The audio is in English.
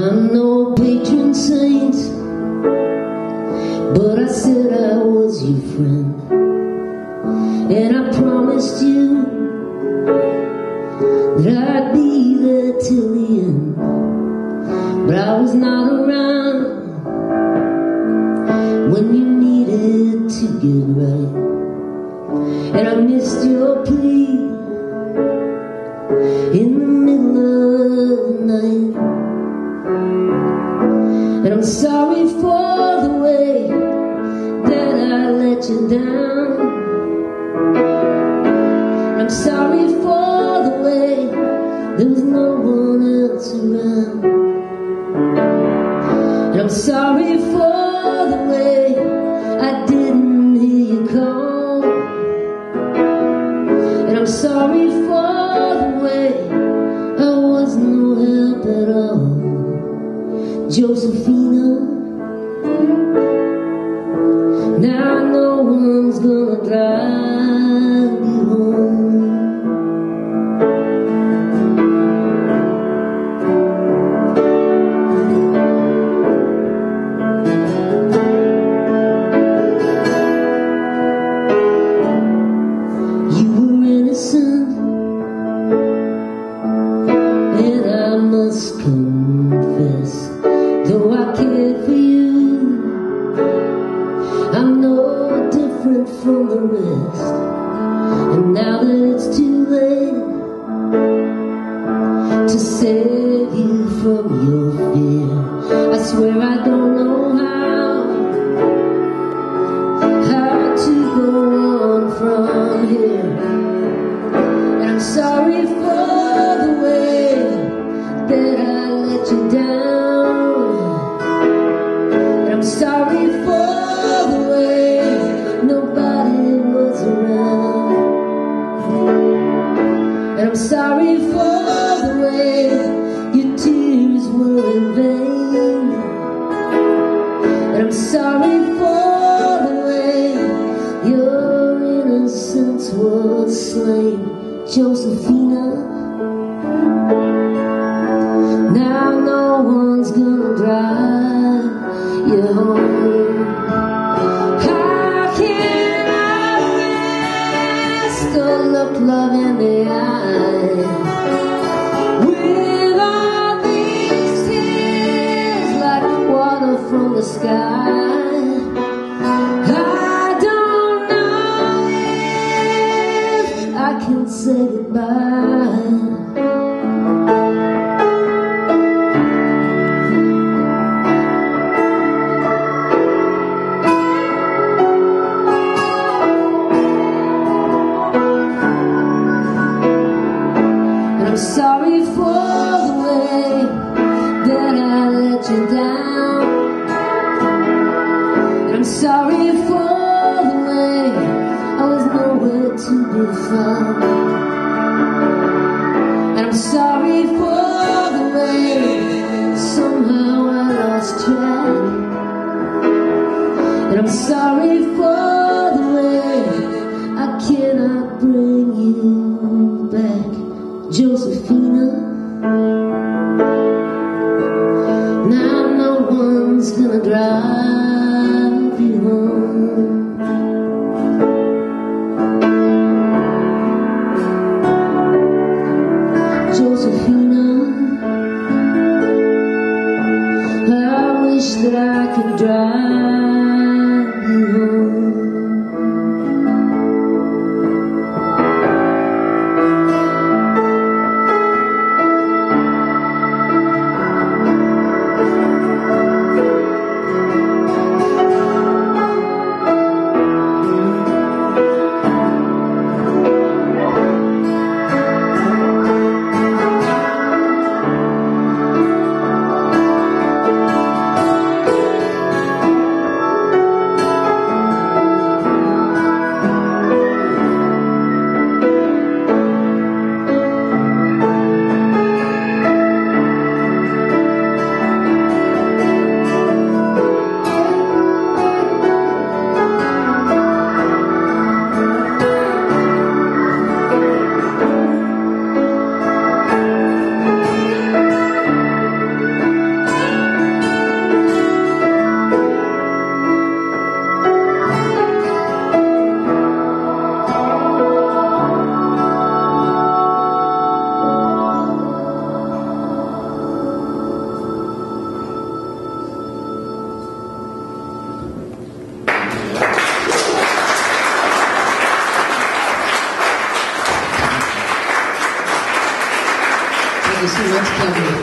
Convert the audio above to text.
I'm no patron saint, but I said I was your friend. And I promised you that I'd be there till the end. But I was not around when you needed to get right. And I missed your plea in the middle of the night. And I'm sorry for the way that I let you down. I'm sorry for the way there was no one else around. And I'm sorry for Josephina, now no one's gonna drive you home. You were innocent, and I must confess, though I cared for you, I'm no different from the rest. And now that sorry for the way your tears were in vain. And I'm sorry for the way your innocence was slain, Josephina. Now no one's gonna drive say goodbye. And I'm sorry for the way somehow I lost track. And I'm sorry for the way I cannot bring you back, Josephina. Now no one's gonna drive so much, Kevin.